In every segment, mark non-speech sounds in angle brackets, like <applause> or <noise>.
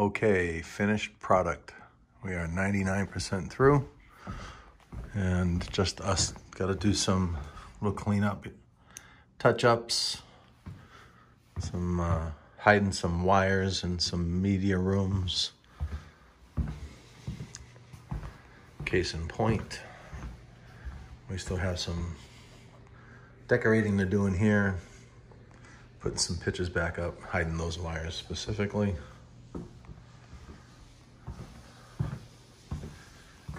Okay, finished product. We are 99% through and just us got to do some little cleanup, touch ups, some uh, hiding some wires in some media rooms. Case in point, we still have some decorating to do in here, putting some pictures back up, hiding those wires specifically.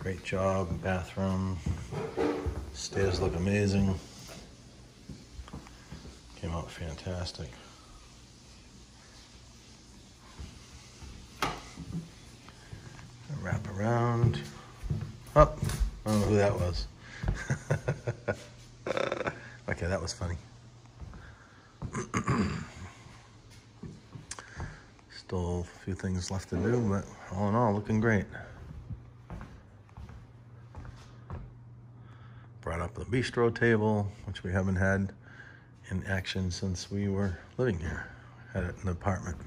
Great job, bathroom. Stairs look amazing. Came out fantastic. Wrap around. Up. Oh, I don't know who that was. <laughs> okay, that was funny. <clears throat> Still a few things left to do, but all in all, looking great. Brought up the bistro table, which we haven't had in action since we were living here. Had it in the apartment.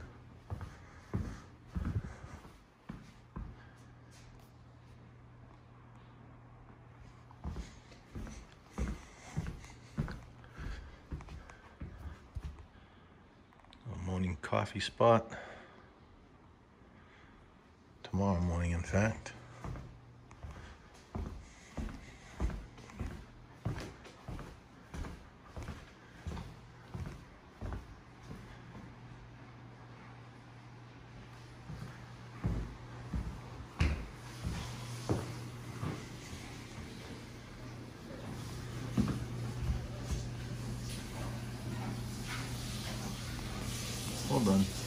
A morning coffee spot. Tomorrow morning, in fact. Well done.